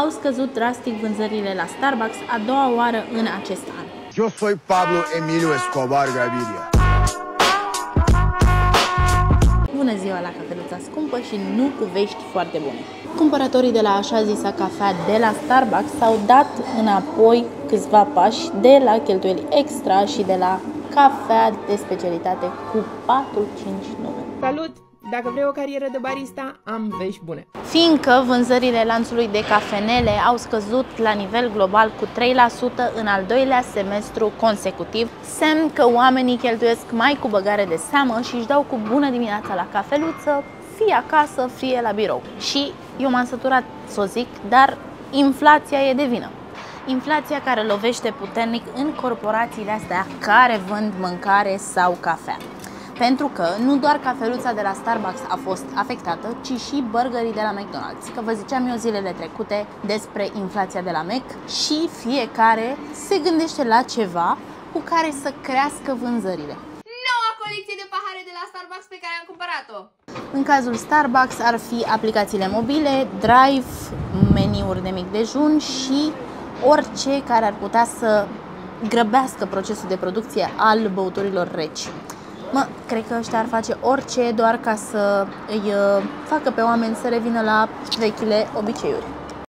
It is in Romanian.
au scăzut drastic vânzările la Starbucks a doua oară în acest an. Eu soy Pablo Emilio Escobar Gaviria. Bună ziua la cafeluța scumpă și nu cu vești foarte bune. Cumpărătorii de la așa zisa cafea de la Starbucks s-au dat înapoi câțiva pași de la cheltuieli extra și de la cafea de specialitate cu 4-5 nume. Salut! Dacă vrei o carieră de barista, am vești bune. Fiindcă vânzările lanțului de cafenele au scăzut la nivel global cu 3% în al doilea semestru consecutiv, semn că oamenii cheltuiesc mai cu băgare de seamă și își dau cu bună dimineața la cafeluță, fie acasă, fie la birou. Și eu m-am săturat să o zic, dar inflația e de vină. Inflația care lovește puternic în corporațiile astea care vând mâncare sau cafea. Pentru că nu doar cafeluța de la Starbucks a fost afectată, ci și burgerii de la McDonald's. Că vă ziceam eu zilele trecute despre inflația de la Mac și fiecare se gândește la ceva cu care să crească vânzările. Noua colecție de pahare de la Starbucks pe care am cumpărat-o! În cazul Starbucks ar fi aplicațiile mobile, Drive, meniuri de mic dejun și orice care ar putea să grăbească procesul de producție al băuturilor reci. Mă, cred că ăștia ar face orice doar ca să îi uh, facă pe oameni să revină la vechile obiceiuri.